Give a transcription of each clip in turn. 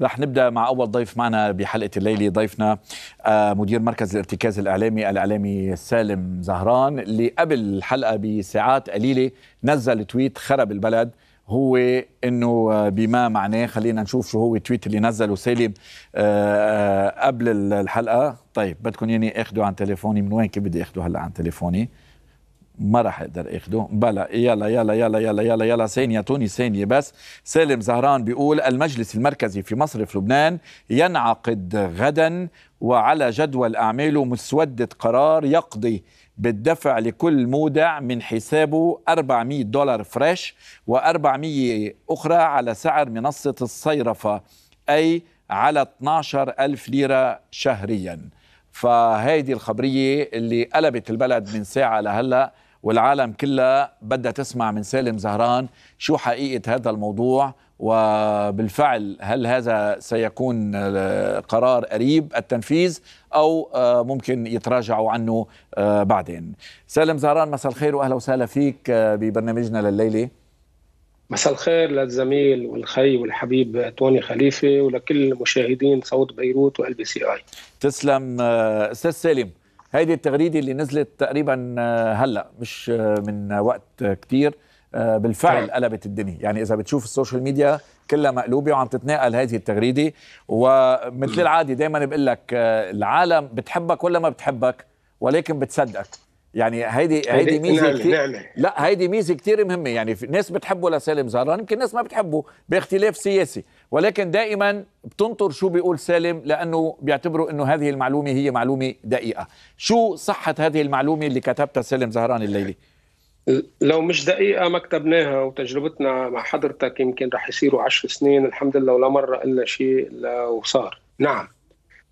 رح نبدأ مع أول ضيف معنا بحلقة الليلة ضيفنا آه، مدير مركز الارتكاز الإعلامي الإعلامي سالم زهران اللي قبل الحلقة بساعات قليلة نزل tweet خرب البلد. هو إنه آه، بما معناه خلينا نشوف شو هو ال tweet اللي نزله سالم آه، قبل الحلقة. طيب بدكم ياني آخذه عن تليفوني. من وين كيف بدي آخذه هلأ عن تليفوني؟ ما راح أقدر اخده بلا يلا يلا يلا يلا يلا يلا. ثانية توني ثانية بس. سالم زهران بيقول المجلس المركزي في مصرف لبنان ينعقد غدا وعلى جدول أعماله مسودة قرار يقضي بالدفع لكل مودع من حسابه 400 دولار فريش و400 أخرى على سعر منصة الصيرفة أي على 12 ألف ليرة شهريا. فهيدي الخبرية اللي قلبت البلد من ساعة لهلأ والعالم كلها بدها تسمع من سالم زهران شو حقيقة هذا الموضوع. وبالفعل هل هذا سيكون قرار قريب التنفيذ أو ممكن يتراجعوا عنه بعدين. سالم زهران مساء الخير وأهلا وسهلا فيك ببرنامجنا لليلة. مساء الخير للزميل والخي والحبيب توني خليفة ولكل مشاهدين صوت بيروت وال LBCI. تسلم أستاذ سالم. هيدي التغريدة اللي نزلت تقريبا آه، هلأ مش آه، من وقت كثير آه، بالفعل قلبت الدنيا. يعني إذا بتشوف ال social media كلها مقلوبة وعم تتناقل هذه التغريدة. ومثل العادي دائما بقول لك العالم بتحبك ولا ما بتحبك؟ ولكن بتصدقك يعني هيدي هيدي ميزة كثير لا هيدي ميزة كثير مهمة. يعني في ناس بتحبه لسالم زهران يمكن ناس ما بتحبه باختلاف سياسي. ولكن دائما بتنطر شو بيقول سالم لأنه بيعتبروا إنه هذه المعلومة هي معلومة دقيقة. شو صحة هذه المعلومة اللي كتبتها سالم زهران الليلة؟ لو مش دقيقة ما كتبناها وتجربتنا مع حضرتك يمكن رح يصيروا عشر سنين. الحمد لله ولا مرة إلا شيء لو صار نعم.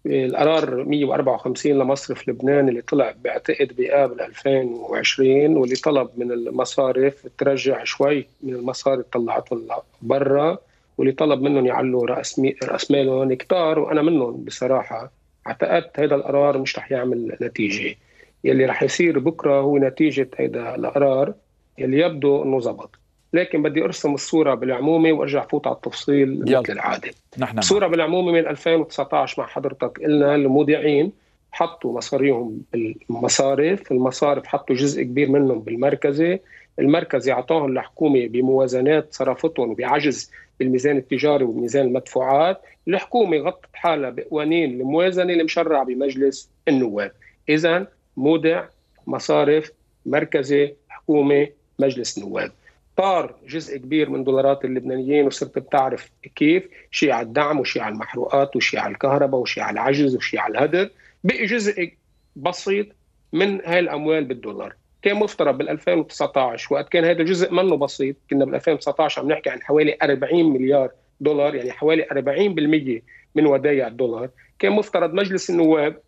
القرار 154 لمصرف لبنان اللي طلع بعتقد بآب 2020 واللي طلب من المصارف ترجع شوي من المصاري طلعتهم برا واللي طلب منهم يعلوا رأس رأس مالهم كتار وأنا منهم بصراحة. اعتقدت هذا القرار مش رح يعمل نتيجة. يلي رح يصير بكرة هو نتيجة هذا القرار يلي يبدو إنه زبط. لكن بدي أرسم الصورة بالعمومة وأرجع فوت على التفصيل مثل العادة. نحن الصورة بالعمومة من 2019 مع حضرتك قلنا المودعين حطوا مصاريهم بالمصارف المصارف حطوا جزء كبير منهم بالمركزي المركزي أعطاهم الحكومة بموازنات صرفتهم وبعجز بالميزان التجاري وميزان المدفوعات الحكومة غطت حالها بقوانين الموازنة المشرعة بمجلس النواب. اذا مودع مصارف مركزي حكومة مجلس نواب. طار جزء كبير من دولارات اللبنانيين وصرت بتعرف كيف. شيء على الدعم وشيء على المحروقات وشيء على الكهرباء وشيء على العجز وشيء على الهدر. بقي جزء بسيط من هاي الأموال بالدولار. كان مفترض بال 2019 وقت كان هذا جزء منه بسيط. كنا بال 2019 عم نحكي عن حوالي 40 مليار دولار يعني حوالي 40% من ودايع الدولار. كان مفترض مجلس النواب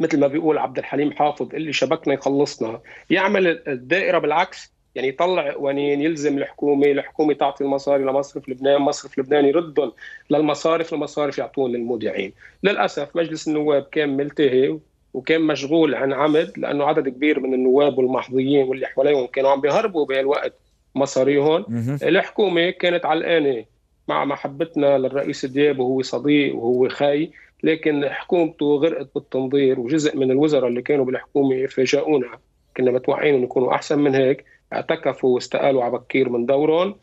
مثل ما بيقول عبد الحليم حافظ اللي شبكنا يخلصنا يعمل الدائرة بالعكس. يعني يطلع قوانين يلزم الحكومة، الحكومة تعطي المصاري لمصرف لبنان، مصرف لبنان يردهم للمصارف، المصارف يعطون للمودعين. للأسف مجلس النواب كان ملتهي وكان مشغول عن عمد لأنه عدد كبير من النواب والمحظيين واللي حواليهم كانوا عم بيهربوا بهالوقت مصاريهم. الحكومة كانت علقانة مع محبتنا للرئيس دياب وهو صديق وهو خي لكن حكومته غرقت بالتنظير وجزء من الوزراء اللي كانوا بالحكومة فاجئونا كنا متوقعين إنه يكونوا أحسن من هيك. اعتكفوا واستقالوا على بكير من دورهم.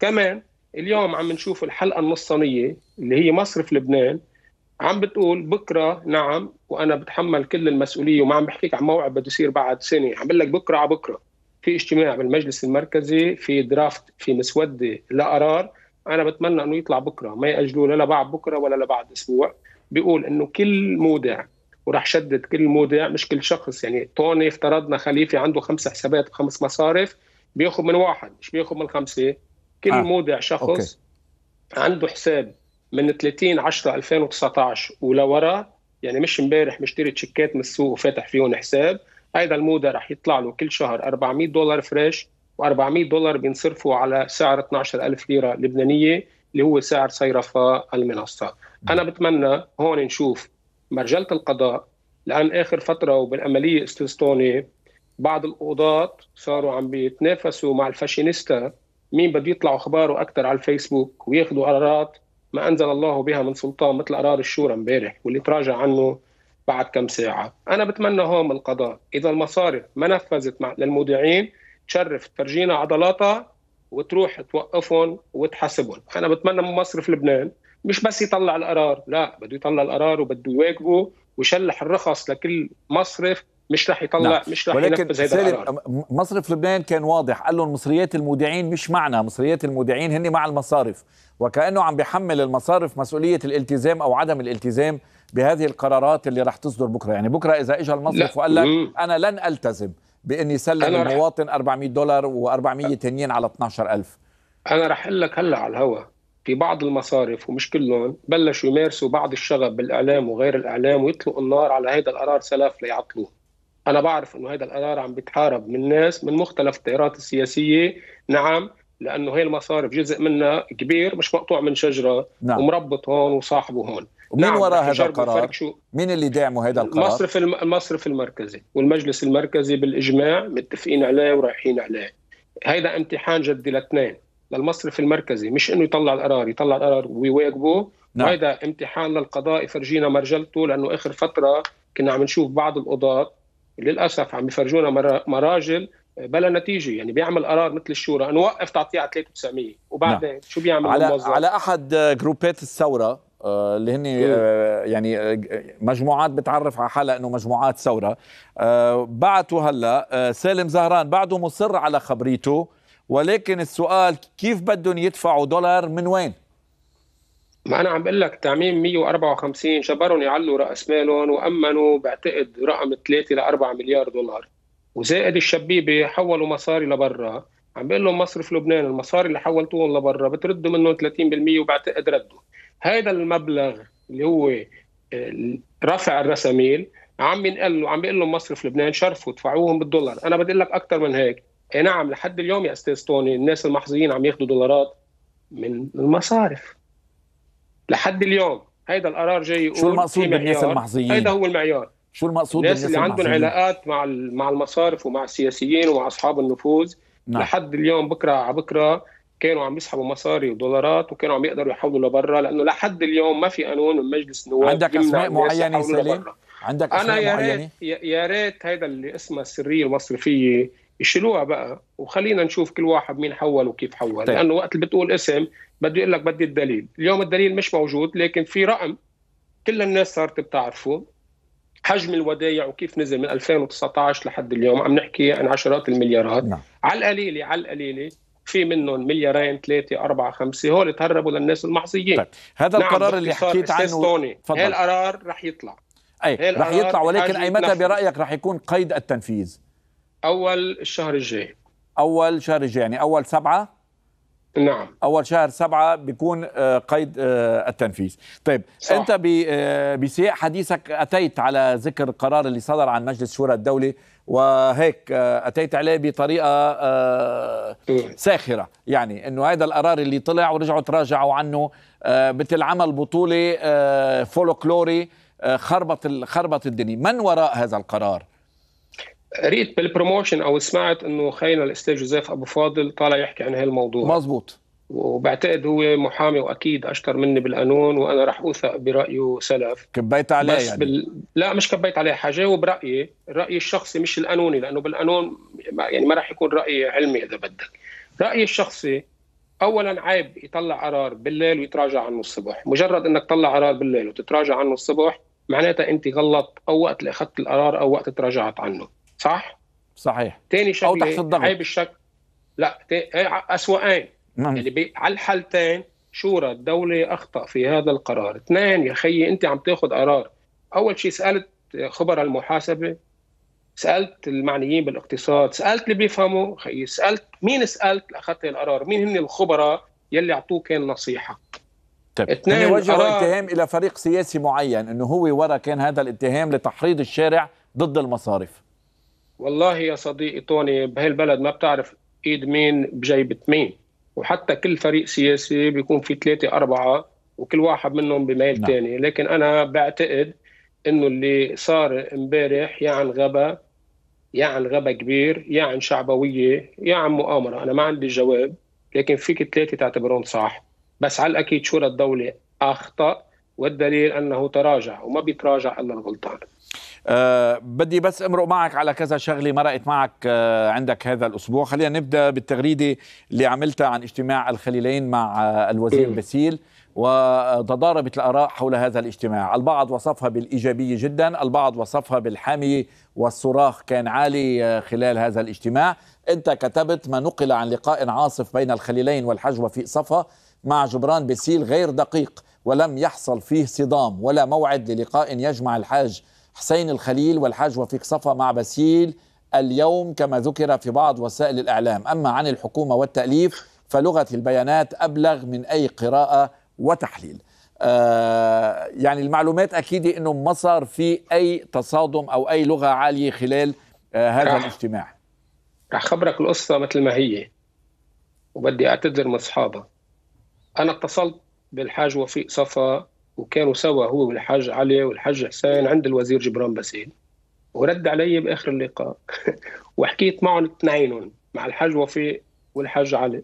كمان اليوم عم نشوف الحلقة النصانية اللي هي مصرف لبنان. عم بتقول بكرة نعم وأنا بتحمل كل المسؤولية وما عم بحكيك عن موعد بده يصير بعد سنة. عم بقول لك بكرة على بكرة. في اجتماع بالمجلس المركزي في draft في مسودة لقرار. أنا بتمنى إنه يطلع بكرة. ما يأجلوه لا بعد بكرة ولا لبعد أسبوع. بيقول إنه كل مودع وراح شدد كل مودع مش كل شخص. يعني طوني افترضنا خليفة عنده خمس حسابات وخمس مصارف بياخذ من واحد مش بياخذ من خمسة. كل آه. مودع شخص okay. عنده حساب من 30 10 2019 ولورا يعني مش امبارح مشتري شيكات من السوق وفاتح فيهم حساب. هيدا المودع رح يطلع له كل شهر 400 دولار fresh و400 دولار بينصرفوا على سعر 12000 ليرة لبنانية اللي هو سعر صيرفة المنصة. أنا بتمنى هون نشوف مرجلة القضاء. لأن آخر فترة وبالعملية استوستوني بعض القضاة صاروا عم بيتنافسوا مع الفاشينيستا. مين بده يطلع أخباره أكثر على الفيسبوك وياخذوا قرارات ما أنزل الله بها من سلطان مثل قرار الشورى امبارح واللي تراجع عنه بعد كم ساعة. أنا بتمنى هون القضاء إذا المصارف ما نفذت مع للمودعين تشرف ترجينا عضلاتها وتروح توقفهم وتحاسبهم. أنا بتمنى من مصرف لبنان مش بس يطلع القرار لا بده يطلع القرار وبده يواكبه ويشلح الرخص لكل مصرف مش رح يطلع نعم. مش رح ينفذ هذا القرار. مصرف لبنان كان واضح قال لهم مصريات المودعين مش معنا مصريات المودعين هن مع المصارف وكأنه عم بيحمل المصارف مسؤولية الالتزام أو عدم الالتزام بهذه القرارات اللي رح تصدر بكرة. يعني بكرة إذا اجى المصرف وقال لك أنا لن ألتزم بإني سلم المواطن 400 دولار و400 تنين على 12000 أنا رح أقول لك هلأ على الهواء في بعض المصارف ومش كلهم بلشوا يمارسوا بعض الشغب بالإعلام وغير الإعلام ويطلقوا النار على هذا القرار سلاف ليعطلوه أنا بعرف إنه هذا القرار عم بيتحارب من ناس من مختلف التيارات السياسية نعم لأنه هي المصارف جزء منها كبير مش مقطوع من شجرة نعم. ومربط هون وصاحبه هون ومين نعم وراء هذا القرار؟ شو مين اللي داعمه هذا القرار؟ المصرف المصرف المركزي والمجلس المركزي بالإجماع متفقين عليه ورايحين عليه هيدا امتحان جدي لاثنين للمصرف المركزي مش إنه يطلع القرار يطلع القرار ويواجبه نعم. وهيدا امتحان للقضاء يفرجينا مرجلته لأنه آخر فترة كنا عم نشوف بعض القضاة للأسف عم يفرجونا مراجل بلا نتيجة يعني بيعمل قرار مثل الشورى إنه وقف تعطيه على 3900 وبعدين نعم. شو بيعمل على الموظف؟ على أحد جروبات الثورة آه، اللي هن آه، يعني آه، مجموعات بتعرف على حالها إنه مجموعات ثورة بعتوا هلأ سالم زهران بعده مصر على خبريته ولكن السؤال كيف بدهم يدفعوا دولار من وين؟ ما أنا عم بقول لك تعميم 154 جبرهم يعلوا رأس مالهم وأمنوا بعتقد رقم 3 ل 4 مليار دولار. وزائد الشبيبة حولوا مصاري لبرا. عم بقول لهم مصرف لبنان المصاري اللي حولتوهم لبرا بتردوا منهم 30% وبعتقد ردوا. هذا المبلغ اللي هو آه، رفع الرساميل عم ينقل عم بيقول لهم مصرف لبنان شرفوا ادفعوهم بالدولار. أنا بدي أقول لك أكثر من هيك. اي نعم لحد اليوم يا أستاذ توني الناس المحظيين عم ياخذوا دولارات من المصارف. لحد اليوم هيدا القرار جاي يقول شو المقصود بالناس المحظيين هيدا هو المعيار. شو المقصود الناس اللي عندهم علاقات مع مع المصارف ومع السياسيين ومع أصحاب النفوذ نعم. لحد اليوم بكرة على بكرة كانوا عم يسحبوا مصاري ودولارات وكانوا عم يقدروا يحولوا لبرا لأنه لحد اليوم ما في قانون من مجلس النواب عندك أسماء معينة سليم؟ عندك أسماء أنا يا ريت يا ريت هيدا اللي اسمها السرية المصرفية يشيلوها بقى؟ وخلينا نشوف كل واحد مين حول وكيف حول. طيب. لأنه وقت اللي بتقول اسم بده يقول لك بدي الدليل. اليوم الدليل مش موجود لكن في رقم كل الناس صارت بتعرفه. حجم الودائع وكيف نزل من 2019 لحد اليوم عم نحكي عن عشرات المليارات. نعم. على القليلة على القليلة في منهم مليارين ثلاثة أربعة خمسة هول تهربوا للناس المحظيين طيب. هذا نعم القرار اللي حكيت عنه. هذا القرار رح يطلع. أي رح يطلع ولكن أي متى برأيك رح يكون قيد التنفيذ؟ أول الشهر الجاي. أول شهر الجاي يعني أول سبعة؟ نعم. أول شهر سبعة بيكون آه، قيد آه، التنفيذ. طيب صح. أنت آه، بسياق حديثك أتيت على ذكر القرار اللي صدر عن مجلس شورى الدولة وهيك أتيت عليه بطريقة ساخرة. يعني إنه هذا القرار اللي طلع ورجعوا تراجعوا عنه مثل عمل بطولة فولكلوري خربط خربط الدنيا. من وراء هذا القرار؟ قريت بال promotion أو سمعت إنه خينا الأستاذ جوزيف أبو فاضل طالع يحكي عن هالموضوع. مزبوط وبعتقد هو محامي وأكيد أشطر مني بالقانون وأنا رح أوثق برأيه سلف. كبيت عليه بس يعني. بال... لا مش كبيت عليه حجاوب رأيي. رأيي الشخصي مش القانوني لأنه بالقانون يعني ما رح يكون رأيي علمي إذا بدك. رأيي الشخصي اولا عيب يطلع قرار بالليل ويتراجع عنه الصبح. مجرد إنك تطلع قرار بالليل وتتراجع عنه الصبح معناتها أنت غلط أو وقت اللي أخذت القرار أو وقت تراجعت عنه. صح؟ صحيح. ثاني شغله أو تحت الضغط. عيب الشك لا أسوأين. نعم. اللي بي... على الحالتين شورى الدولة أخطأ في هذا القرار. اثنين يا خيي أنت عم تاخذ قرار. أول شيء سألت خبراء المحاسبة سألت المعنيين بالاقتصاد سألت اللي بيفهموا خيي سألت مين سألت لأخذت القرار؟ مين هن الخبراء يلي أعطوك النصيحة؟ طيب. اثنين وجهوا اتهام إلى فريق سياسي معين أنه هو ورا كان هذا الاتهام لتحريض الشارع ضد المصارف. والله يا صديقي توني بهالبلد ما بتعرف إيد مين بجيبة مين. وحتى كل فريق سياسي بيكون في ثلاثة أربعة وكل واحد منهم بميل نعم. تاني. لكن أنا بعتقد إنه اللي صار امبارح يا عن غبا يا عن غبا كبير يا عن شعبوية يا عن مؤامرة. أنا ما عندي جواب لكن فيك ثلاثة تعتبرون صح. بس على الأكيد شورى الدولة أخطأ والدليل أنه تراجع وما بيتراجع إلا الغلطان. أه بدي بس امرق معك على كذا شغلة مرقت معك أه عندك هذا الأسبوع. خلينا نبدأ بالتغريدة اللي عملتها عن اجتماع الخليلين مع أه الوزير باسيل وتضاربت الآراء حول هذا الاجتماع، البعض وصفها بالإيجابية جدا، البعض وصفها بالحامية والصراخ كان عالي آه، خلال هذا الاجتماع، انت كتبت ما نقل عن لقاء عاصف بين الخليلين والحج وفي صفا مع جبران باسيل غير دقيق ولم يحصل فيه صدام ولا موعد للقاء يجمع الحاج حسين الخليل والحاج وفيق صفا مع باسيل اليوم كما ذكر في بعض وسائل الإعلام. أما عن الحكومة والتأليف فلغة البيانات أبلغ من أي قراءة وتحليل. آه يعني المعلومات أكيد أنه ما صار في أي تصادم أو أي لغة عالية خلال آه هذا رح الاجتماع. رح خبرك القصة مثل ما هي. وبدي أعتذر من أصحابها. أنا اتصلت بالحاج وفيق صفا وكانوا سوا هو والحاج علي والحاج حسين عند الوزير جبران باسيل. ورد علي بآخر اللقاء. وحكيت معهم اثنينهم مع الحاج وفيق والحاج علي.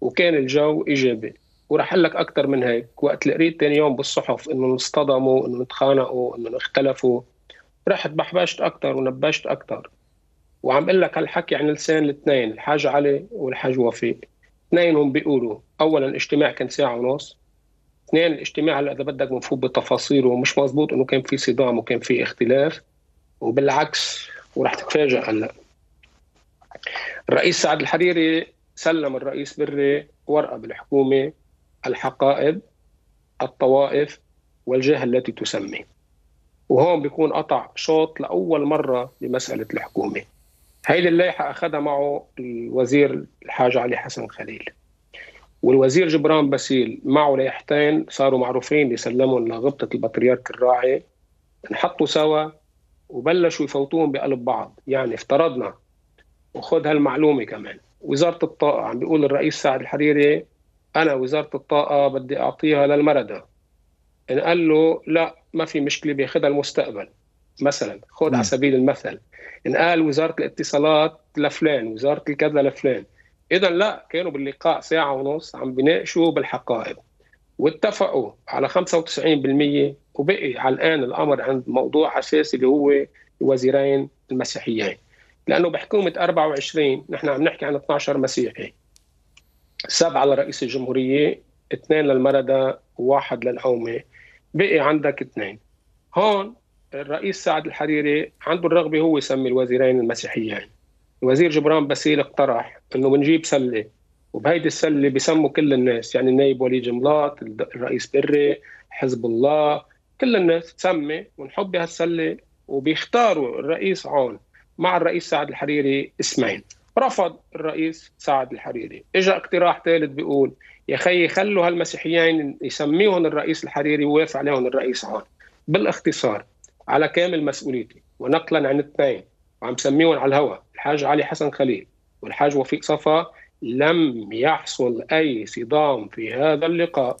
وكان الجو إيجابي. وراح لك أكثر من هيك. وقت اللي قريت ثاني يوم بالصحف انه اصطدموا انه تخانقوا انه اختلفوا. رحت بحبشت أكثر ونبشت أكثر وعم أقول لك هالحكي عن لسان الاثنين الحاج علي والحاج وفيق اثنينهم بيقولوا اولا الاجتماع كان ساعة ونص. اثنين الاجتماع هلا إذا بدك بنفوت بتفاصيله مش مزبوط إنه كان في صدام وكان في اختلاف وبالعكس وراح تتفاجئ هلأ. الرئيس سعد الحريري سلم الرئيس بري ورقة بالحكومة الحقائب الطوائف والجهة التي تسمي. وهون بيكون قطع شوط لأول مرة بمساله الحكومة. هيدي اللائحة أخذها معه الوزير الحاج علي حسن خليل. والوزير جبران باسيل معه لائحتين صاروا معروفين يسلمهم لغبطة البطريرك الراعي. انحطوا سوا وبلشوا يفوتوهم بقلب بعض. يعني افترضنا. وخذ هالمعلومة كمان. وزارة الطاقة عم بيقول الرئيس سعد الحريري أنا وزارة الطاقة بدي أعطيها للمردة إن قال له لا ما في مشكلة بياخذها المستقبل. مثلا خذ على سبيل المثل. إن قال وزارة الاتصالات لفلان وزارة الكذا لفلان. اذا لا كانوا باللقاء ساعة ونص عم بيناقشوا بالحقائب. واتفقوا على 95% وبقي على الان الأمر عند موضوع أساسي اللي هو الوزيرين المسيحيين. لأنه بحكومة 24 نحن عم نحكي عن 12 مسيحي. سبعة لرئيس الجمهورية اثنين للمردة وواحد للقومه بقي عندك اثنين. هون الرئيس سعد الحريري عنده الرغبة هو يسمي الوزيرين المسيحيين. وزير جبران باسيل اقترح إنه بنجيب سلة وبهيدي السلة بيسموا كل الناس يعني النايب وليد جملاط الرئيس بري حزب الله كل الناس تسمي ونحط بهالسلة وبيختاروا الرئيس عون مع الرئيس سعد الحريري اسمين. رفض الرئيس سعد الحريري. اجى اقتراح ثالث بيقول يا خيي خلوا هالمسيحيين يسميهم الرئيس الحريري ووافق عليهم الرئيس عون بالإختصار على كامل مسؤوليتي ونقلا عن اثنين. وعم سميهم على الهواء الحاج علي حسن خليل والحاج وفيق صفا لم يحصل أي صدام في هذا اللقاء.